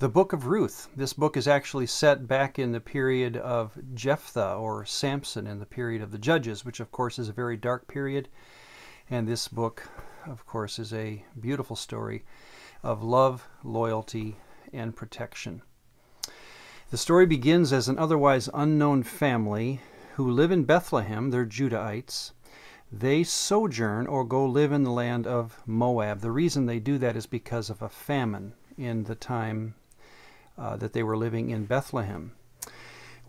The Book of Ruth. This book is actually set back in the period of Jephthah or Samson in the period of the Judges, which of course is a very dark period. And this book, of course, is a beautiful story of love, loyalty, and protection. The story begins as an otherwise unknown family who live in Bethlehem. They're Judahites. They sojourn or go live in the land of Moab. The reason they do that is because of a famine in the time uh, that they were living in Bethlehem.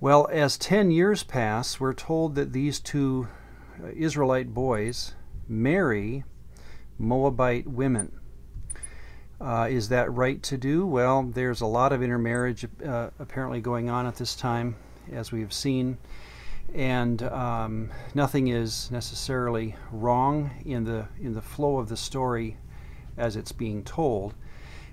Well, as 10 years pass, we're told that these two uh, Israelite boys marry Moabite women. Uh, is that right to do? Well, there's a lot of intermarriage uh, apparently going on at this time, as we've seen, and um, nothing is necessarily wrong in the in the flow of the story as it's being told.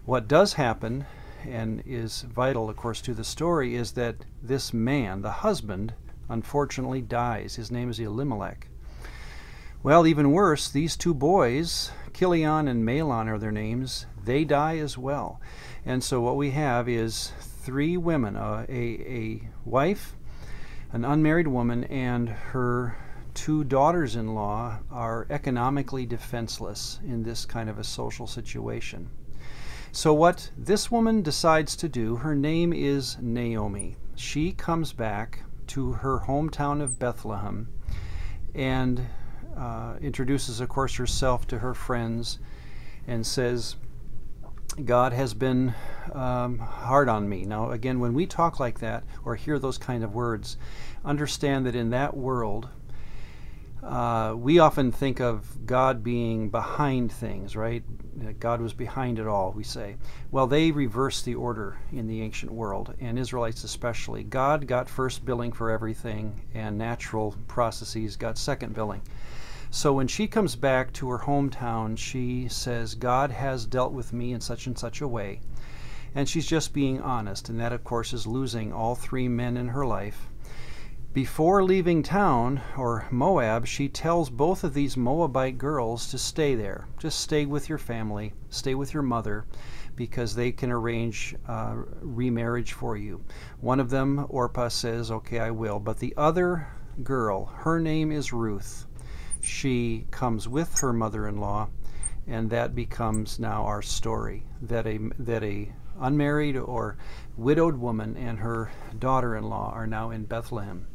What does happen and is vital, of course, to the story is that this man, the husband, unfortunately dies. His name is Elimelech. Well, even worse, these two boys, Chilion and Mahlon are their names, they die as well. And so what we have is three women a, a wife, an unmarried woman, and her two daughters in law are economically defenseless in this kind of a social situation. So, what this woman decides to do, her name is Naomi. She comes back to her hometown of Bethlehem and uh, introduces, of course, herself to her friends and says, God has been um, hard on me. Now, again, when we talk like that or hear those kind of words, understand that in that world, uh, we often think of God being behind things, right? God was behind it all, we say. Well, they reversed the order in the ancient world, and Israelites especially. God got first billing for everything, and natural processes got second billing. So when she comes back to her hometown, she says, God has dealt with me in such and such a way. And she's just being honest, and that, of course, is losing all three men in her life before leaving town, or Moab, she tells both of these Moabite girls to stay there. Just stay with your family, stay with your mother, because they can arrange uh, remarriage for you. One of them, Orpah, says, Okay, I will. But the other girl, her name is Ruth. She comes with her mother in law, and that becomes now our story that a, that a unmarried or widowed woman and her daughter in law are now in Bethlehem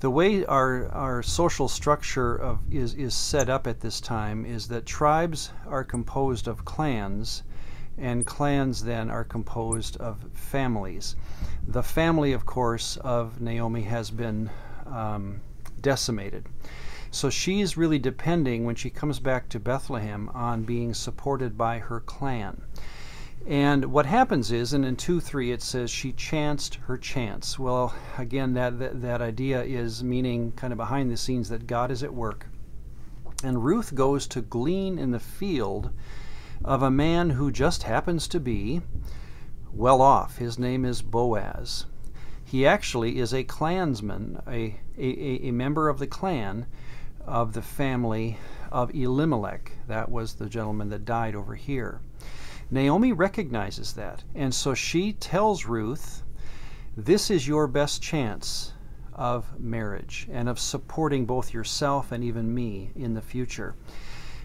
the way our, our social structure of, is, is set up at this time is that tribes are composed of clans, and clans then are composed of families. The family, of course, of Naomi has been um, decimated. So she's really depending, when she comes back to Bethlehem, on being supported by her clan. And what happens is, and in 2 3 it says, she chanced her chance. Well, again, that, that, that idea is meaning kind of behind the scenes that God is at work. And Ruth goes to glean in the field of a man who just happens to be well off. His name is Boaz. He actually is a clansman, a, a, a member of the clan of the family of Elimelech. That was the gentleman that died over here. Naomi recognizes that. And so she tells Ruth, This is your best chance of marriage and of supporting both yourself and even me in the future.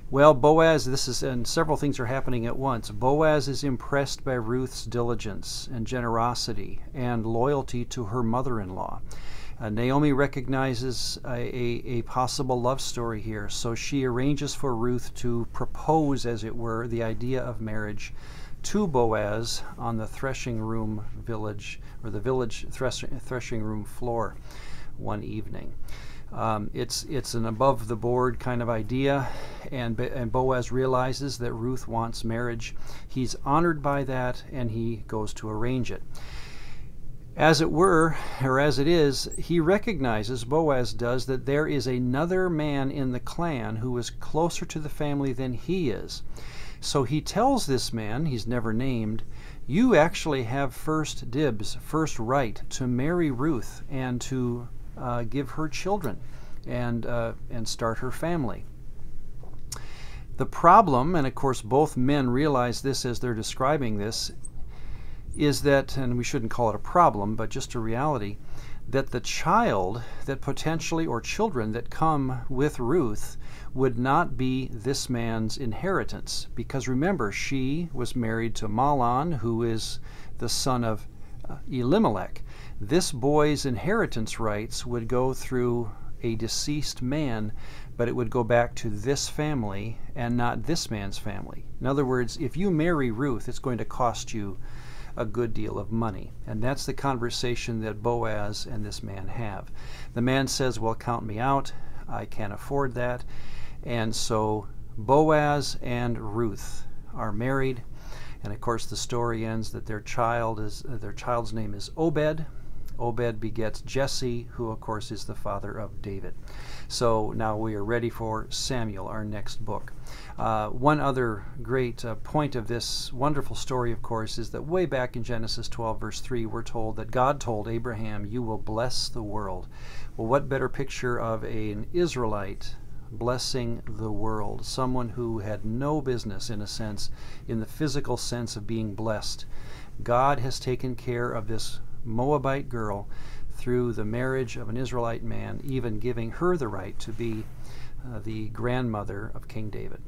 Well, Boaz, this is, and several things are happening at once. Boaz is impressed by Ruth's diligence and generosity and loyalty to her mother in law. Uh, Naomi recognizes a, a, a, possible love story here, so she arranges for Ruth to propose, as it were, the idea of marriage to Boaz on the threshing room village, or the village threshing, threshing room floor one evening. Um, it's it's an above the board kind of idea, and and Boaz realizes that Ruth wants marriage. He's honored by that, and he goes to arrange it. As it were, or as it is, he recognizes, Boaz does, that there is another man in the clan who is closer to the family than he is. So he tells this man, he's never named, you actually have first dibs, first right to marry Ruth and to uh, give her children and, uh, and start her family. The problem, and of course both men realize this as they're describing this, is that, and we shouldn't call it a problem, but just a reality, that the child that potentially, or children that come with Ruth, would not be this man's inheritance. Because remember, she was married to Mahlon, who is the son of uh, Elimelech. This boy's inheritance rights would go through a deceased man, but it would go back to this family and not this man's family. In other words, if you marry Ruth, it's going to cost you a good deal of money. And that's the conversation that Boaz and this man have. The man says, Well, count me out. I can't afford that. And so Boaz and Ruth are married. And of course, the story ends that their child is their child's name is Obed. Obed begets Jesse, who of course is the father of David. So now we are ready for Samuel, our next book. Uh, one other great uh, point of this wonderful story, of course, is that way back in Genesis 12, verse 3, we're told that God told Abraham, You will bless the world. Well, what better picture of an Israelite blessing the world? Someone who had no business, in a sense, in the physical sense of being blessed. God has taken care of this Moabite girl through the marriage of an Israelite man, even giving her the right to be uh, the grandmother of King David.